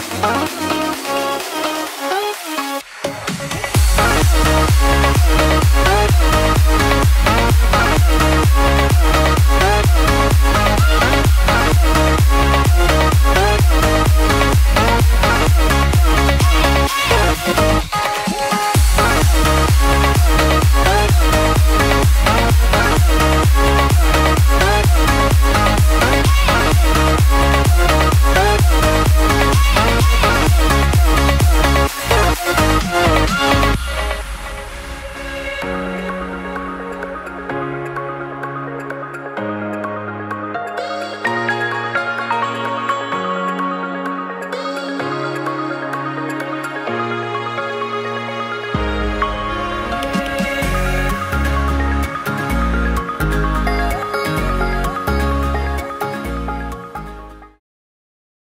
Oh,